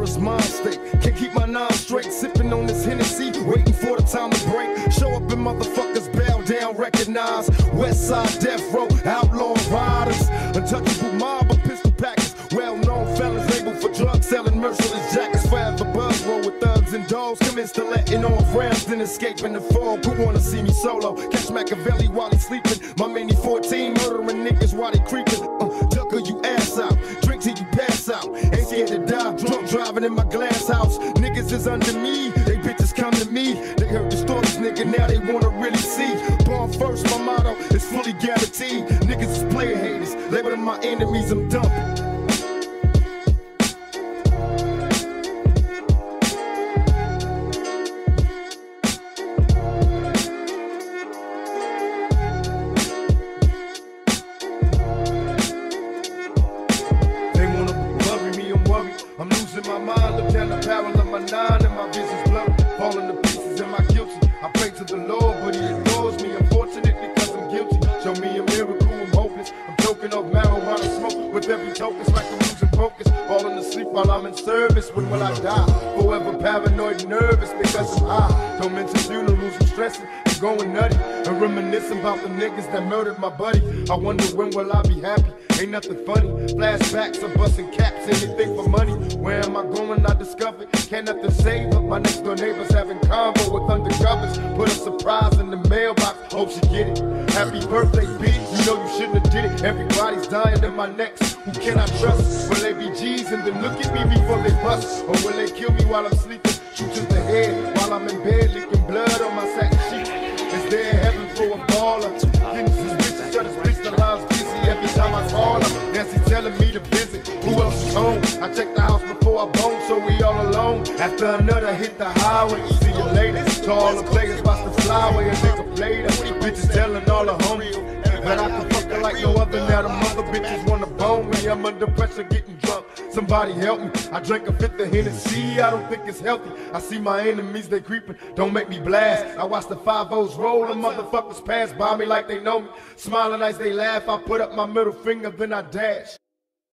nervous mind state. Can't keep my nine straight, sipping on this Hennessy, waiting for the time to break. Show up and motherfuckers bow down, recognize. West side death row, outlaw riders, untouchable mob of pistol packers, well known fellas labeled for drug selling, merciless jackets, forever buzz roll with thugs and dogs. Commence to letting off rounds, then escaping the fog. Who wanna see me solo? Catch Machiavelli while he's sleeping. My mini 14 in my glass house. Niggas is under me, they bitches come to me. They heard the stories, nigga, now they wanna really see. Born first, my motto is fully guaranteed. Niggas is player haters, label them my enemies, I'm dumping. The of my nine and my vision's blurry. Falling to pieces, am I guilty? I pray to the Lord, but he ignores me. Unfortunately, cause I'm guilty. Show me a miracle, I'm hopeless. I'm choking off marijuana smoke with every token. It's like I'm losing focus. Falling asleep while I'm in service. When will I die? Forever paranoid, nervous because I'm high. Don't mention funerals, I'm stressing. Going nutty and reminiscing about the niggas that murdered my buddy. I wonder when will I be happy? Ain't nothing funny. Flashbacks of busting caps, anything for money. Where Can't nothing save up. My next door neighbors having convo with undercovers. Put a surprise in the mailbox. Hope she get it. Happy birthday, bitch. You know you shouldn't have did it. Everybody's dying in my necks. Who can I trust? Will they be G's and then look at me before they bust? Or will they kill me while I'm sleeping? Shoot to the head while I'm in bed, licking blood on my sack sheet. Is there heaven for a baller? Getting suspicious, shut his bitch, the line's busy every time I call her. Nancy telling me to visit. Who else is home? I check the house before I bone, so we all alone. After another hit the highway, see you later. To all the players, watch the flyway, a nigga played her. Bitches telling all the homies. That I can fuck her like no other. Now the mother bitches wanna bone me. I'm under pressure, getting drunk. Somebody help me. I drank a fifth of Hennessy. I don't think it's healthy. I see my enemies, they creeping. Don't make me blast. I watch the five O's roll. The motherfuckers pass by me like they know me. Smiling as they laugh. I put up my middle finger, then I dash.